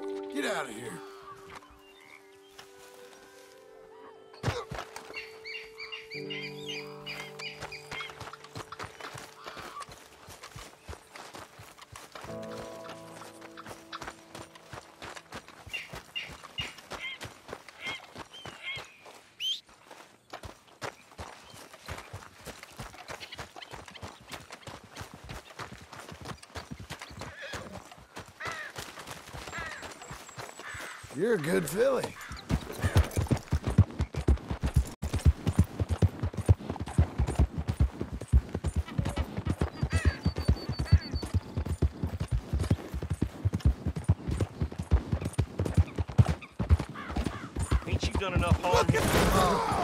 Get out of here. You're a good filly. Ain't you done enough harm?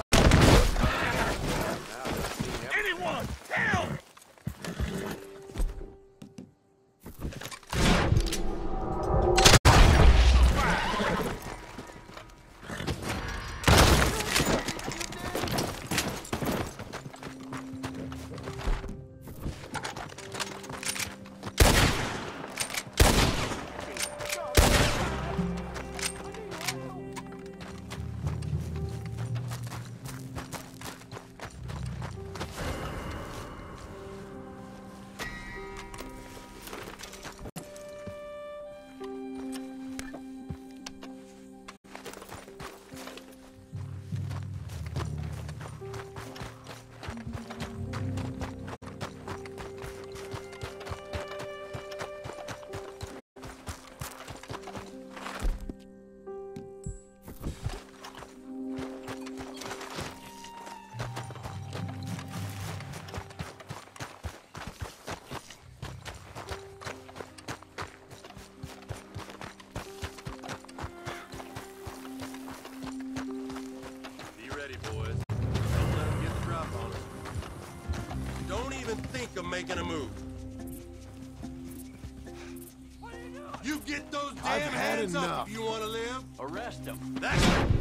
Even think of making a move. You get those damn I've had hands up enough. if you want to live. Arrest him. That's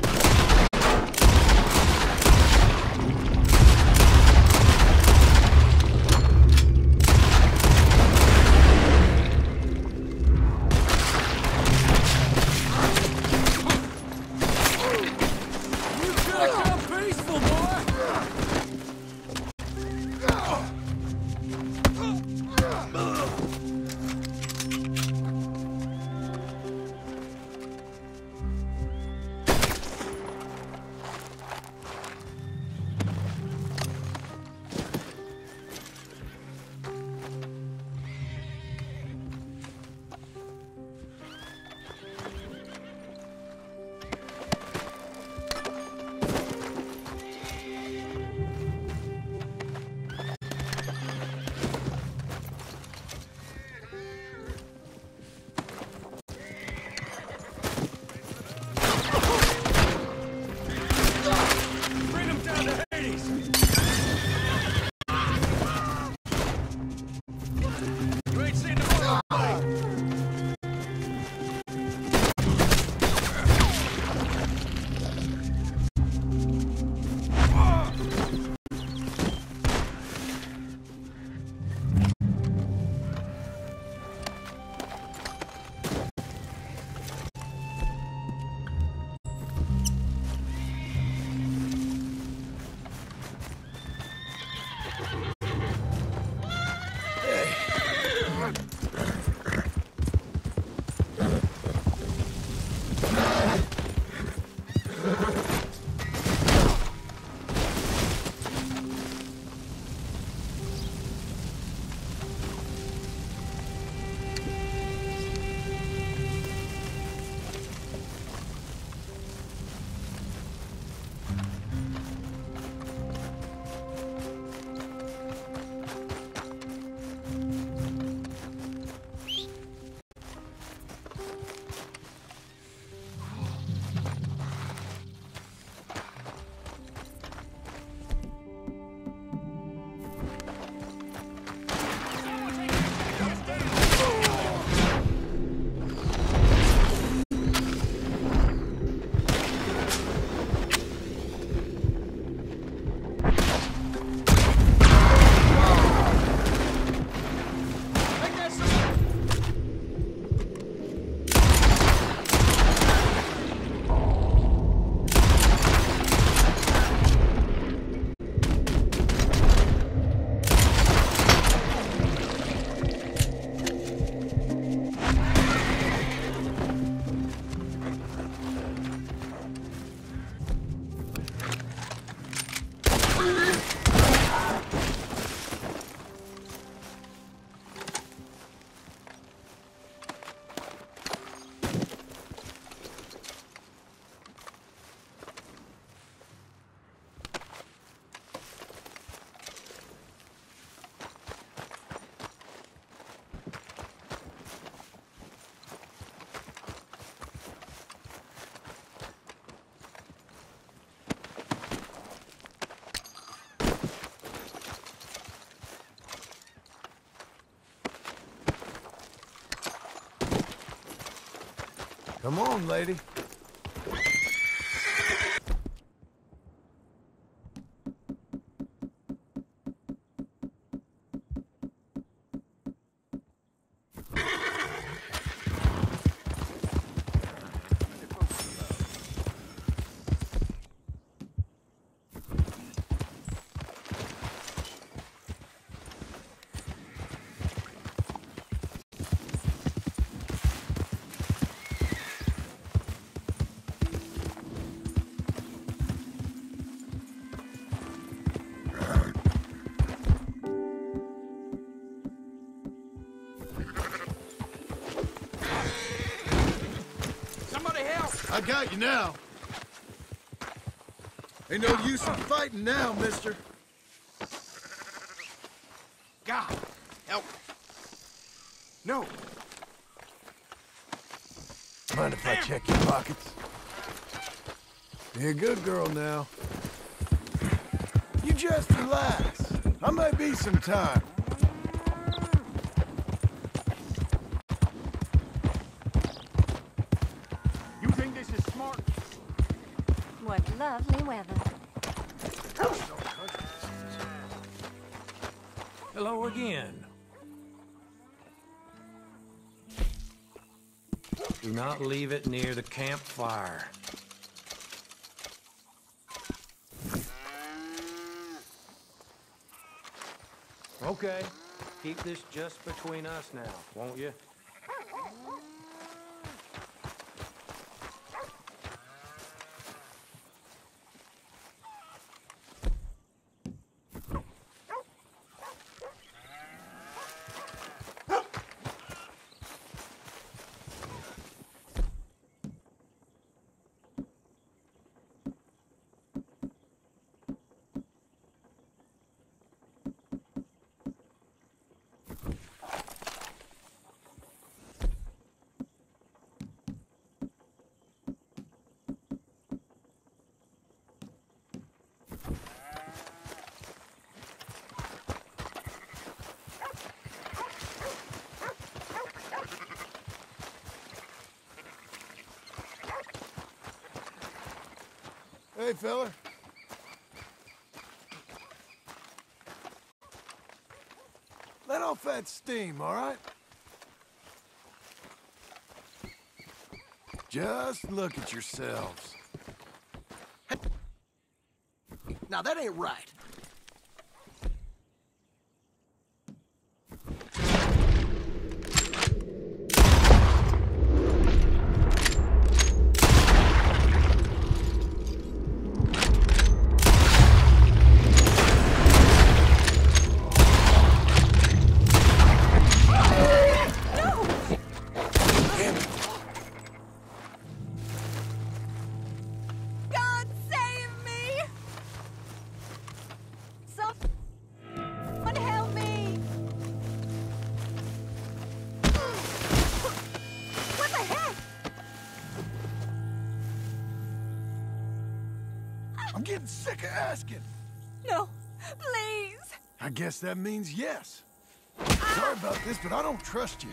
Come on, lady. Got you now. Ain't no use in fighting now, mister. God. Help. No. Mind if I check your pockets? Be a good girl now. You just relax. I might be some time. Lovely weather. Hello again. Do not leave it near the campfire. Okay, keep this just between us now, won't you? Hey, fella. Let off that steam, all right? Just look at yourselves. Now that ain't right. Guess that means yes. Sorry about this, but I don't trust you.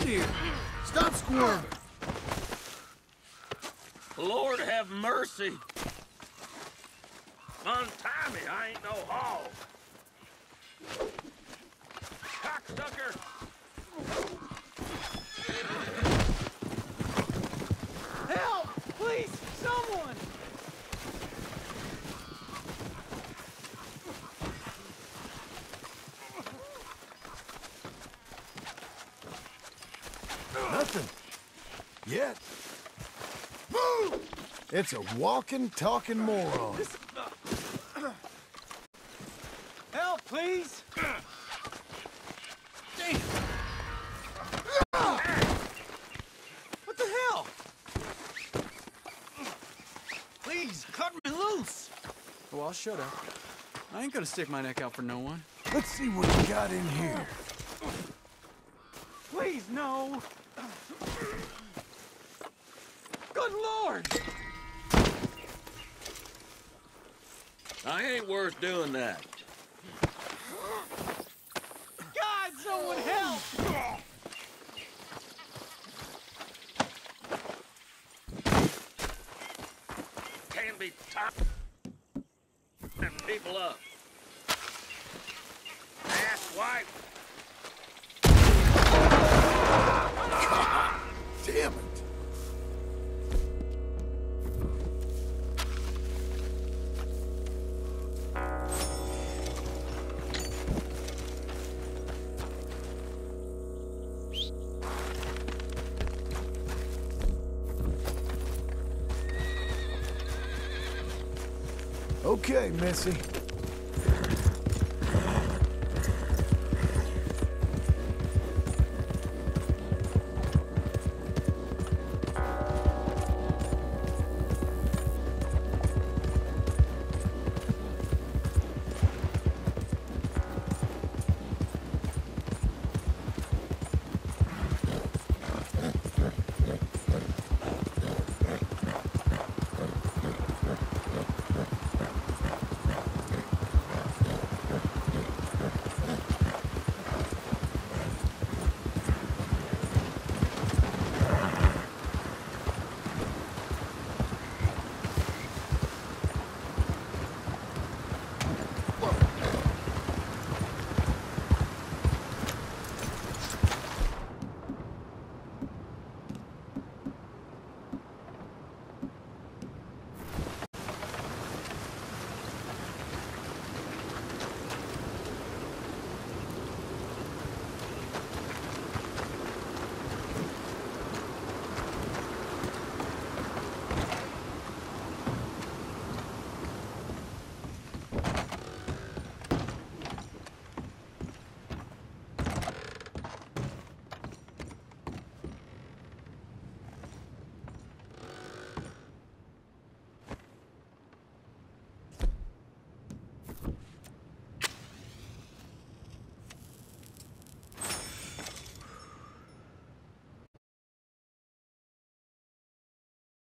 Steer. Stop squirming. Lord have mercy. Untie me, I ain't no hog. Cocksucker! Help! Please, someone! It's a walking, talking moron. Help, please! What the hell? Please, cut me loose! Well, I'll shut up. I ain't gonna stick my neck out for no one. Let's see what you got in here. Please, no! Good lord! I ain't worth doing that. God, someone help! Can't be top people up. Okay, Missy.